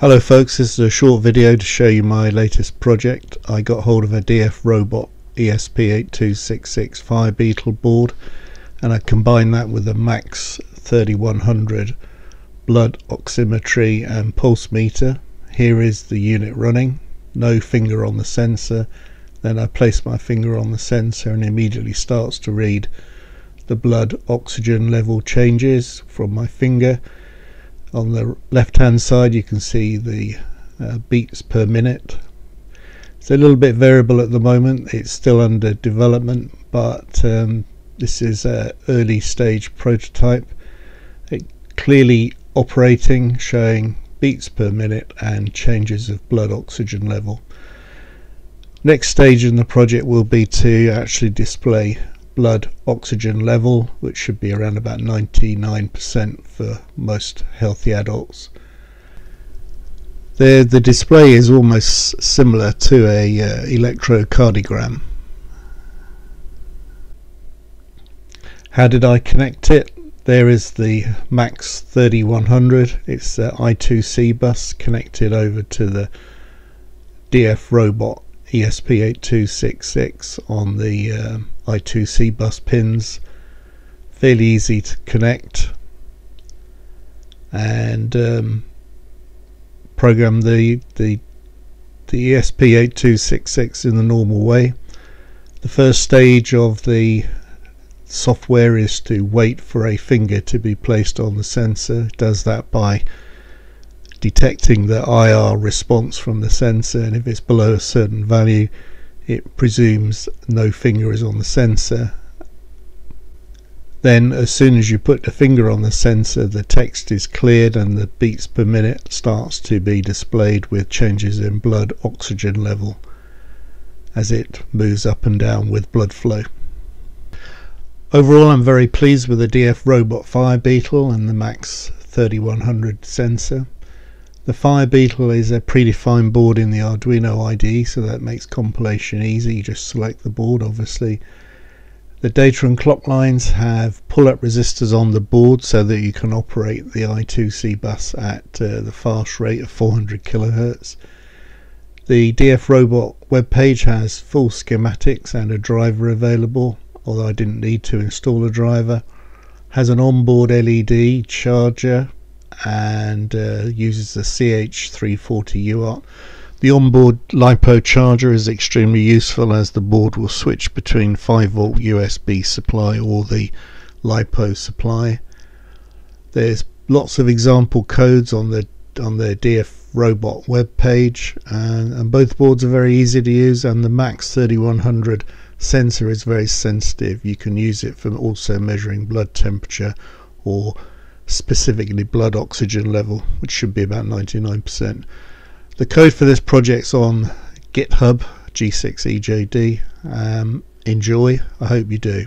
Hello folks, this is a short video to show you my latest project. I got hold of a DF Robot ESP8266 Fire Beetle board and I combined that with a Max 3100 blood oximetry and pulse meter. Here is the unit running, no finger on the sensor. Then I place my finger on the sensor and immediately starts to read the blood oxygen level changes from my finger on the left hand side you can see the uh, beats per minute. It's a little bit variable at the moment. It's still under development but um, this is an early stage prototype. It clearly operating showing beats per minute and changes of blood oxygen level. Next stage in the project will be to actually display blood oxygen level, which should be around about 99% for most healthy adults. The, the display is almost similar to a uh, electrocardiogram. How did I connect it? There is the Max 3100. It's the I2C bus connected over to the DF Robot ESP8266 on the uh, I2C bus pins. Fairly easy to connect and um, program the, the, the ESP8266 in the normal way. The first stage of the software is to wait for a finger to be placed on the sensor. It does that by detecting the IR response from the sensor and if it's below a certain value it presumes no finger is on the sensor then as soon as you put the finger on the sensor the text is cleared and the beats per minute starts to be displayed with changes in blood oxygen level as it moves up and down with blood flow. Overall I'm very pleased with the DF Robot Fire Beetle and the Max 3100 sensor. The Fire Beetle is a predefined board in the Arduino IDE, so that makes compilation easy. You just select the board, obviously. The data and clock lines have pull-up resistors on the board so that you can operate the I2C bus at uh, the fast rate of 400 kilohertz. The DF Robot webpage has full schematics and a driver available, although I didn't need to install a driver. Has an onboard LED charger and uh, uses the CH340 UART. The onboard LiPo charger is extremely useful as the board will switch between 5 volt USB supply or the LiPo supply. There's lots of example codes on the on the DF robot web page and, and both boards are very easy to use and the Max 3100 sensor is very sensitive. You can use it for also measuring blood temperature or specifically blood oxygen level, which should be about 99%. The code for this project's on GitHub G6EJD. Um, enjoy. I hope you do.